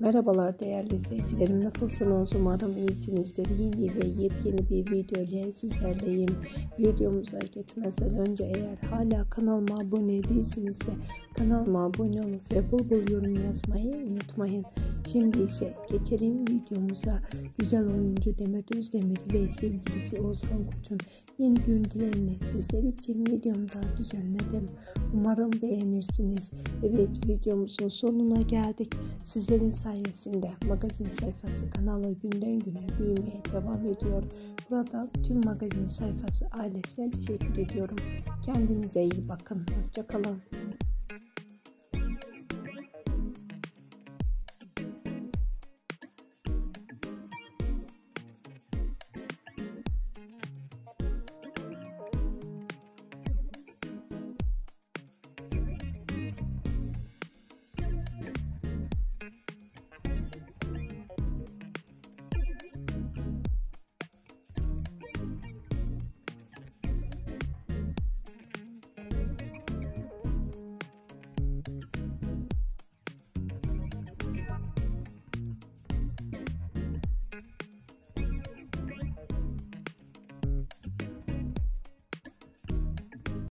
Merhabalar değerli izleyicilerim. Nasılsınız? Umarım iyisinizdir. Yeni ve yepyeni bir video ile sizlerleyim. Videomuza geçmeden önce eğer hala kanalıma abone değilsinizse kanalıma abone olup ve bul bul yorum yazmayı unutmayın. Şimdi ise geçelim videomuza. Güzel oyuncu Demet Özdemir ve sevgilisi Ozan Koç'un yeni görüntülerini sizler için videomda düzenledim. Umarım beğenirsiniz. Evet videomuzun sonuna geldik. Sizlerin sayesinde magazin sayfası kanalı günden güne büyümeye devam ediyor. Burada tüm magazin sayfası ailesine teşekkür ediyorum. Kendinize iyi bakın. Hoşçakalın.